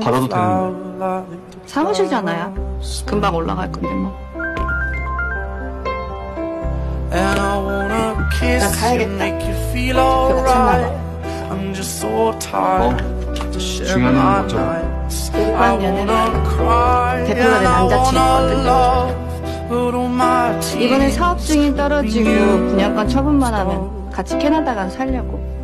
받아도 되는데. 사무실잖아요. 금방 올라갈 건데 뭐. And I wanna kiss 나 가야겠다. tired to share 중요한 nights. I 일반 연애는 대표가 된 my 이번에 사업 증인 떨어지고 분양권 처분만 하면 같이 캐나다 가서 살려고.